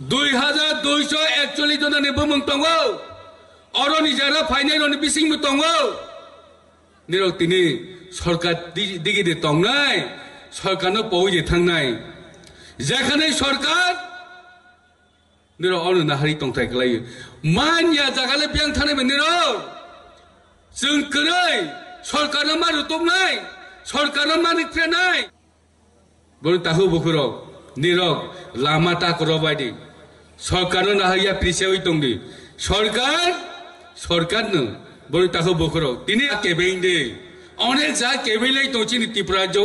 দুই হাজার দুইশ একচল্লিশ জনানি বুমুং দङ অর নিজেরা ফাইনাই রনি বিসিংবু দङ নিরক তিনি সরকার দিকে দিয়ে তংনাই সরকারও পৌঁছে থাকাই যেখানে সরকার, নির অন্য নাহারি টংথাই গেলাই মানিয়া জাগালে ব্যাং থানাইবে নির। जों गोरै सरकारा मारै दबनाय सरकारा मारै ट्रेनाय बोरै दाहो बोखोराव निरग लामा दाखराव बायदि ସରକାର ନାହାଇଆ ପିସେ ହୋଇତଙ୍ଗେ সরকার? সরকার ন। বড় তাহো বকর তিনি কেবেই দে অনেক যা কেবেলাই তোচি ত্রিপুরা জো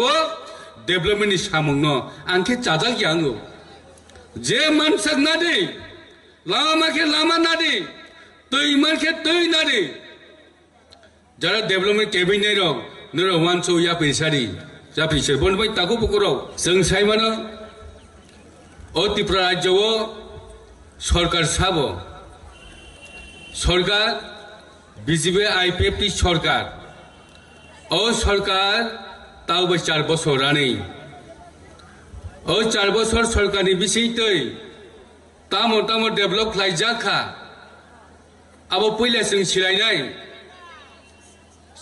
ডেভেলপমেন্ট সামং ন। আংকে কি আঙ্গ যে মানসাক না দে লামাকে লামা না দে তৈ মানকে তুই না দে যারা ডেভেলপমেন্ট কেবেই নাই রং নর ওয়ান সো ইয়া পেসারি যা পিছে বন ভাই তাকো বকর জং সাইমানো ও ত্রিপুরা রাজ্য সরকার সাব সরকার, বিজেপি আইপিএফটি সরকার? ও সরকার, তাও চার বছর রানি ও চার বছর সরকারনি বিশেষ তৈ tamo tamo develop khai jakha abo puila sing silainai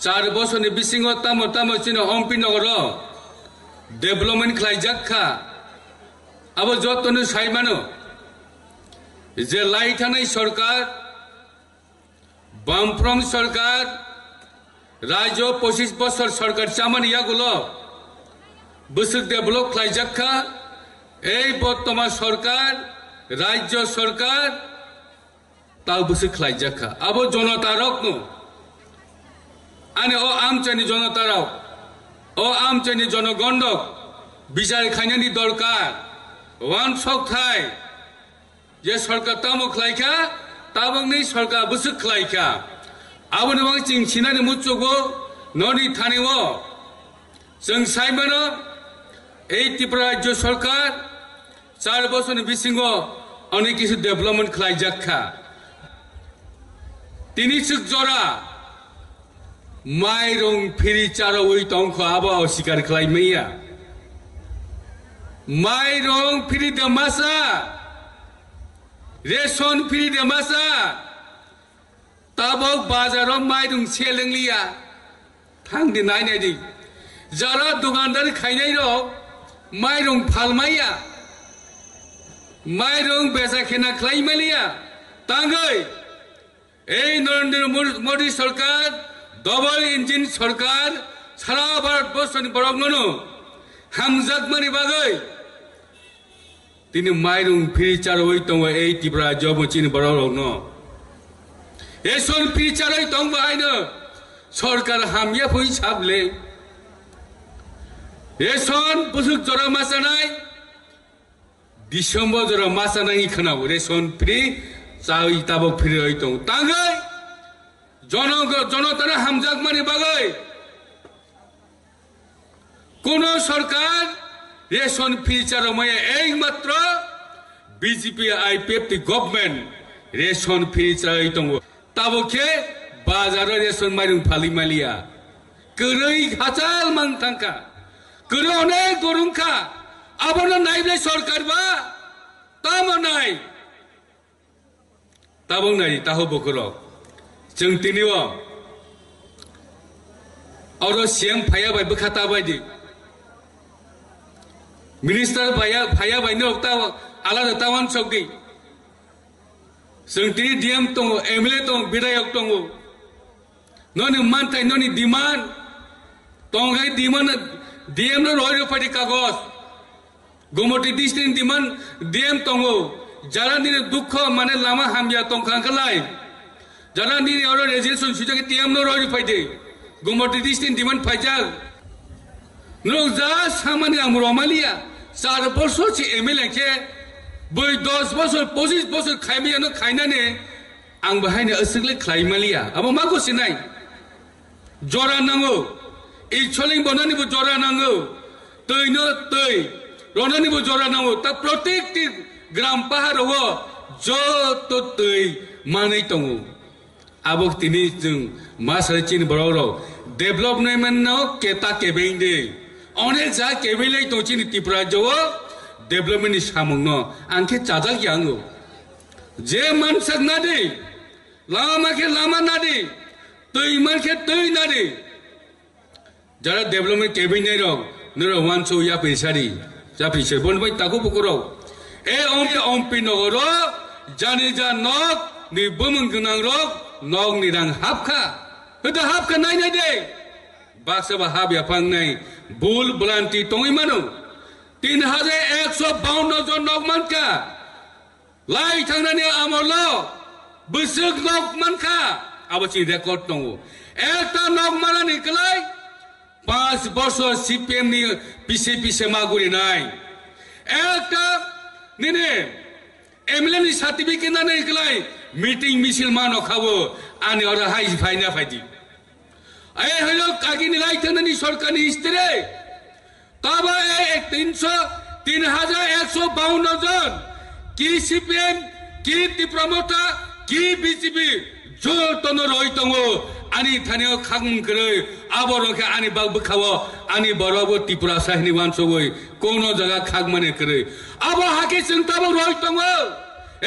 চার বছরনি বিসিংহ তামো তামো চিনো অম্পি নগর। ডেভেলপমেন্ট খাই যাক্ষা আবো যতন সাইমানো যে লাই থানাই সরকার বামফ্রং সরকার, রাজ্য পঁচিশ বছর সরকার চামান ইয়াগুলো বছর ডেভেলপ খাই যাক্ষা এই বর্তমান সরকার, রাজ্য সরকার, তাও বসে খাই যাখা আবো জনতারক নো আনে ও আমচানি জনতারক ও আমচানি জনগণক বিচার খাইনানি দরকার। ওয়ান সক থাই যে সরকার তামো খাইখা তাবংনি সরকার বসে খাইখা আবো নবাং চিং চিনানি মুচুগো ননি থানিও जों साइमानो এই ত্রিপুরা রাজ্য সরকার চার বছর বিসিংহ অনেক কিছু ডেভেলপমেন্ট খাই যাক্ষা তিনি সুখ জরা মাইরং ফিরি চার ওই টংখ আবহাওয়া শিকার খাই মেয়া মাইরং ফিরি দে মাসা রেশন ফ্রি দেমাসা তাবক বাজারও মাইরং সেলেং লিয়া। নাই যারা দোকানদার খাইনাই রক মাইরং ফালমাইয়া মাইরং বেচা খেনা খাইমালিয়া তাঙ্গই, এই নরেন্দ্র মোদী সরকার, ডবল ইঞ্জিন সরকার, সারা ভারতবর্ষ বরং হামজাত মানি বাগৈ তিনি মাইরং ফিরি চার ওই দङ এই ত্রিপুরা জবচিন বরক ন এসন ফিরি চারই দং বাহাইনো সরকার হামিয়া ফই সাবলে বুসুক জরা মাসানাই ডিসেম্বর জরা মাসানাই খানাও রেশন ফ্রি চাই তাবো ফ্রি হই দं তাঙ্গै জন জনতারা হামজাক মানে বাগৈ কোন সরকার রেশন ফি এই মাত্র BJP I P F T government ration ফি চাইতম তাবকে বাজার রেশন মারিং ফালি মালিয়া। করেই হাচাল মান থাকা করে অনেক গরুংখা আবনা নাইলে সরকার বা। তাম নাই। তাবং নাই তাহ বকর जों दिनै आरो सिएम फाया बायबो खाता મિનિસ્ટર ভাইয়া ભાયાભાઈને વખતા આલા દતાવાન ચોકડી સંટી ડીએમ તો એમએલએ તો વિધાયક તો નોની માન થાય નોની ડિમાન્ડ તો ગાઈ ડિમાન્ડ ડીએમ નો રોજ પાટી ডিস্ট্রিক্ট দিমান দিয়েম তঙ্গ যারা দিনে দুঃখ মানে লামা হামিয়া তংখাঙ্কালাই যারা দিনে আরও রেজিলেশন সুযোগে তিয়াম ন রয় ফাইদে ডিস্ট্রিক্ট দিমান ফাইজাল নৌ যা সামানি আমর চার বছর এমএলএকে বই দশ বছর পঁচিশ বছর খাইমিয়ানো খাইনানে আং বাহাইনো অসুখলে খাইমালিয়া আমার মা কষে নাই? জরা নাঙ্গো এই ছলিং বনানিবো জরা নাঙ্গো তৈ ন তৈ রনানিবো জরা নাঙ্গো তা প্রত্যেকটি গ্রাম পাহার হো যত তৈ মানেই তঙ্গো আবক তিনি যোং মা সাইচিন বড় ডেভেলপমেন্ট কেতা কেবেং দেয় 어느 자 개빌레 동치니 디브라조어 데블로먼이 샤몽노 안케 짜달 양우 제 만삭 나디 라마케 라마 나디 তৈমানকে তৈ নারী যারা ডেভেলপমেন্ট কেবিনে রং নরা ওয়ান চৌ ইয়া পেসারি যা পিছে বন ভাই তাকু পুকুর এ অঙ্কে অম্পি নগর জানি যা নক নি বমন গনাং রক নক নি রাং হাবখা হতে হাবখা নাই নাই দে বাসবা হাবিয়া ইয়াফাং নাই ভুল ভ্রান্তি টঙি মানো? তিন হাজার একশো বাউন্ন জন মানকা লাই থাংনানি আমল নক মানকা আবার রেকর্ড দङ একটা নক মানানি কলাই পাঁচ বছর সিপিএম নি পিছে পিছে মাগুরি নাই। একটা নিনে এমএলএ নি সার্টিফিকেট না নাই গলাই মিটিং মিছিল মানো খাব। আনি ওরা হাই ফাইনা ফাইদি হলো কাকি নি লাই থানানি সরকারি ইস্তেরে তবে তিনশো, তিন হাজার একশো বাউন্ন জন, কি সিপিএম, কি তীব্রমতা কি বিজেপি জোতন রইতঙ্গ, আনি থানিও খাং করে আবরকে আনি বাগ বখাও আনি বরব ত্রিপুরা সাহিনী ওয়ানসবই কোন জায়গা খাগ মানে করে। আব হাকে চিন্তাবো রইতঙ্গ,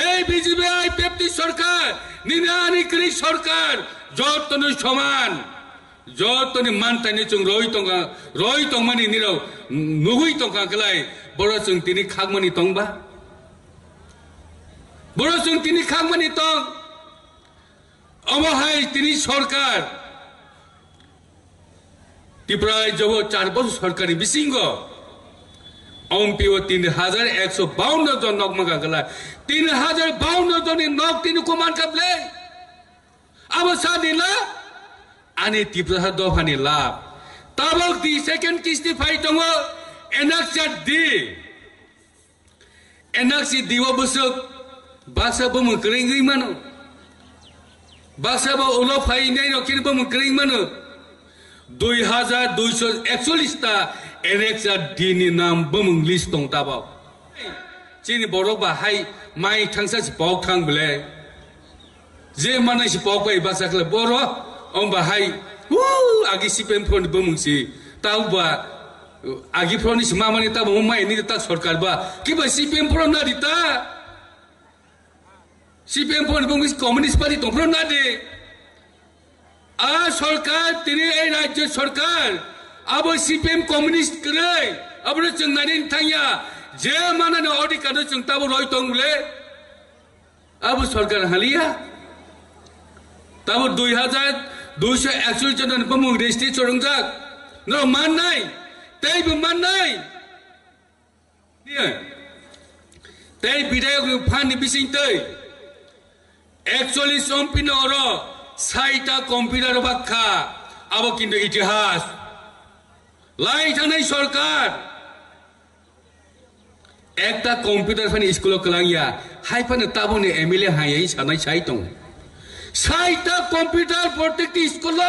এই বিজেপি আই পেপটি সরকার, নিনা আনি করি সরকার যতন সমান। যতনি মানতানি চুং রইতঙ্গ রইতং মানে নিরাও নুহুই তঙ্কা গলাই বড় চুং তিনি খাগমানি তংবা। বড় চুং তিনি খাগমানি তং। অবহাই তিনি সরকার। ত্রিপুরায় যাব চার বছর সরকারি বিশৃঙ্গ। অম্পিও তিন হাজার একশো বাউন্ন জন নক মাগা তিন হাজার বাউন্ন জনের নক তিনি কমান কাপলে আবার সাদিলা ani tipsa dofani lab tabok di second kisti fai tongo enak chat di enak si diwa busuk basa bo mukring mano basa bo ulo fai nei no kin bo mukring mano 2241 ta enak chat di ni nam bo munglis tong tabok chini borok ba hai mai thangsa si pok thang bele je manai si pok ba ibasa kle borok অম্বাহাই উ আগি CPM front বমুংসি তাউবা আগি front সিমা মানে তা বমু মাইনি তা সরকার বা কিবা সিপিএম ফ্রন্ট না দিতা সিপিএম ফ্রন্ট বমুংসি কমিউনিস্ট পার্টি তো ফ্রন্ট না দে আ সরকার তিনি এই রাজ্য সরকার আবো সিপিএম কমিউনিস্ট করে আবরে চংনানি থাঙ্গা যে মানানো অধিকার চংতাবো রয় তংলে আবো সরকার হালিয়া তারপর দুই হাজার দুইশো একচল্লিশ জন বমুং রেজিস্ট্রি চরংজাক ন, মান নাই। তাইবো মান নাই। তাই বিধায়ক ফানি বিসিং তৈ একচল্লিশ চম্পিন অর সাইটা কম্পিউটার ব্যাখ্যা আবো কিন্তু ইতিহাস। লাই থানাই সরকার একটা কম্পিউটার ফানি স্কুল কলাঙ্গিয়া হাই ফানে তাবনে এমএলএ হাই সানাই সাই সাইটা কম্পিউটার প্রত্যেকটি স্কুল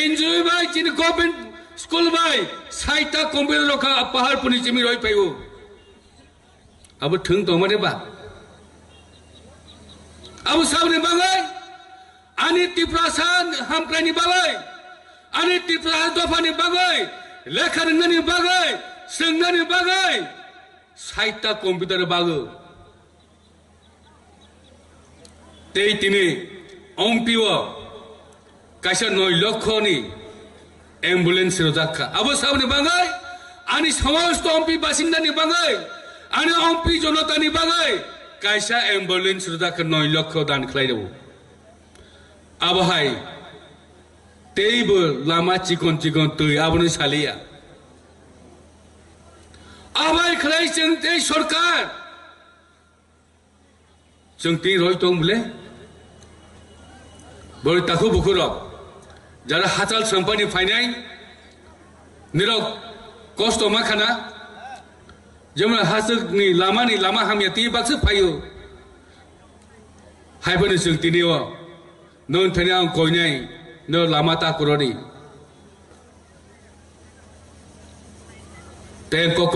এনজিও বাই চিনি গভর্নমেন্ট স্কুল বাই সাইটা কম্পিউটার রখা পাহাড় পুনি চিমি রই পাইও আবো থং দমারে বা Abu sabni bagai, ani tiprasan hamprani bagai, ani tiprasan dofani bagai, lekar ngani bagai, senggani bagai, saita komputer bagai. Tei tini ompiwa, kaisa noi lokho ni ambulance rojakha. Abu sabni bagai, ani সমস্ত অম্পি বাসিন্দানি বাগাই আনি Ampi জনতানি বাগাই কাইসা ambulance রুদাকে নয় লক্ষ দান খাইদেব আবহাই তেইবো লামা চিকন চিকন তুই আবনি সালিয়া। আবাই খাই जों এই সরকার। जों তি রই দं বলে, তাকু বুকুর যারা হাতাল সম্পানি ফাইনাই নির কষ্ট মাখানা, যেমন হাসনি লামানি লামা হামিয়া তি বাক্স ফাইও হাইবানি সিল তিনিও, নন থানি কইনাই ন লামা তেন কক